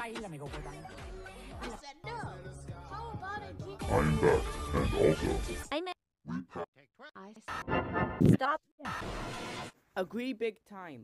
I'm back, and also, I'm a- I Stop. Agree big time.